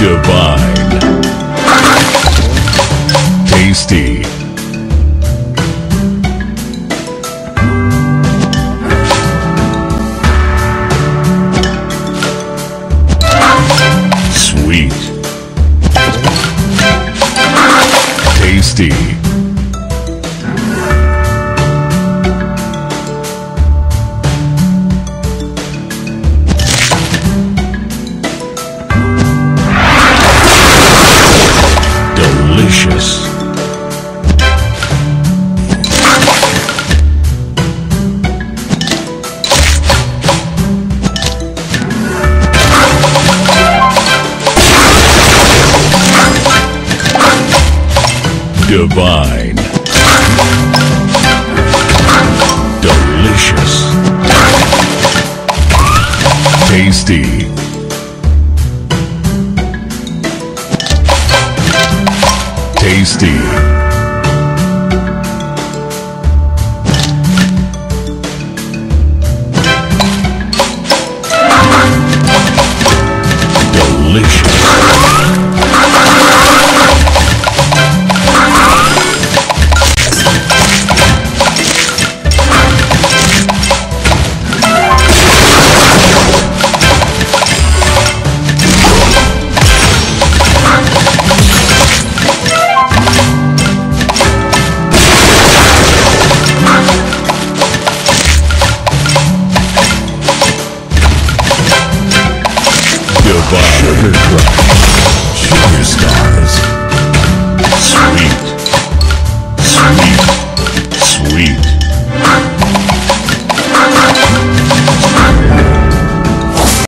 Divine. Tasty. Sweet. Tasty. Divine. Delicious. Tasty. Tasty.